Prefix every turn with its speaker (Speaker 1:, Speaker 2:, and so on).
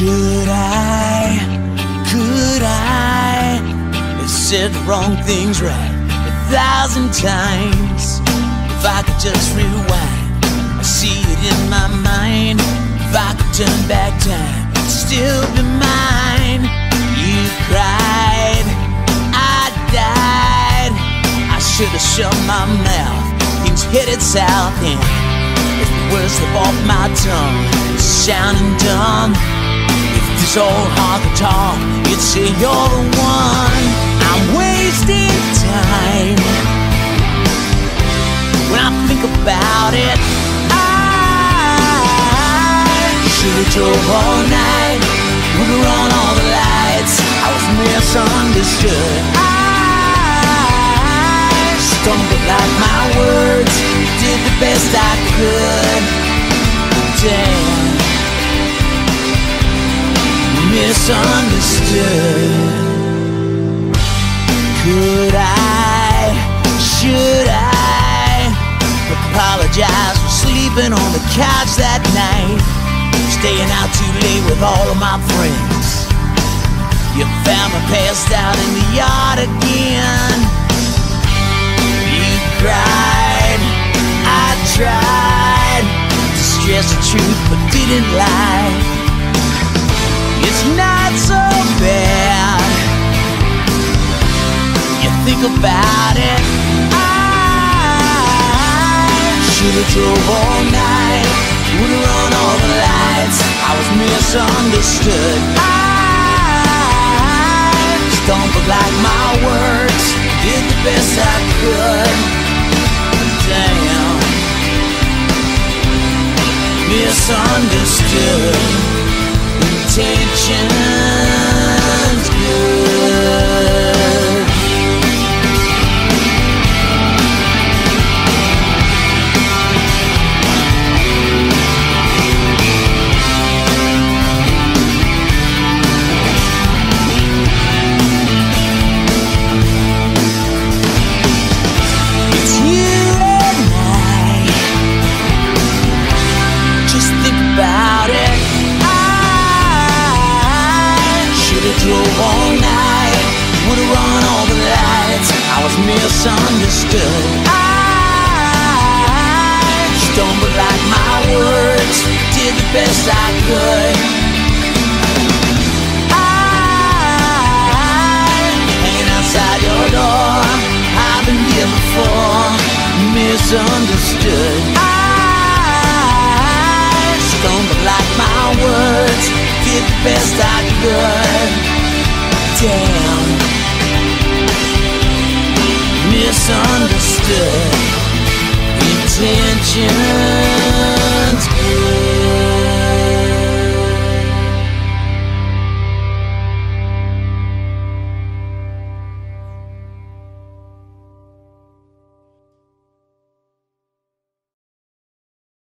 Speaker 1: Should I? Could I? Have said the wrong things right a thousand times. If I could just rewind, I see it in my mind. If I could turn back time, it'd still be mine. You cried, I died. I should have shut my mouth. Things headed south, and if the words slip off my tongue, It's sounding dumb. This old hard guitar, you'd say you're the one. I'm wasting time. When I think about it, I should've drove all night. Would've run all the lights. I was misunderstood. I stumbled like my words. Did the best I could. Damn misunderstood. Could I, should I apologize for sleeping on the couch that night? Staying out too late with all of my friends. You found me passed out in the yard again. You cried, I tried to stress the truth but didn't lie. It's not so bad. You think about it. I should've drove all night. Would've run all the lights. I was misunderstood. I stumbled like my words. Did the best I could. Damn. Misunderstood intentions best I could. I hanging outside your door. I've been here before. Misunderstood. I stumbled like my words. Did the best I could. Damn. Misunderstood. Intention.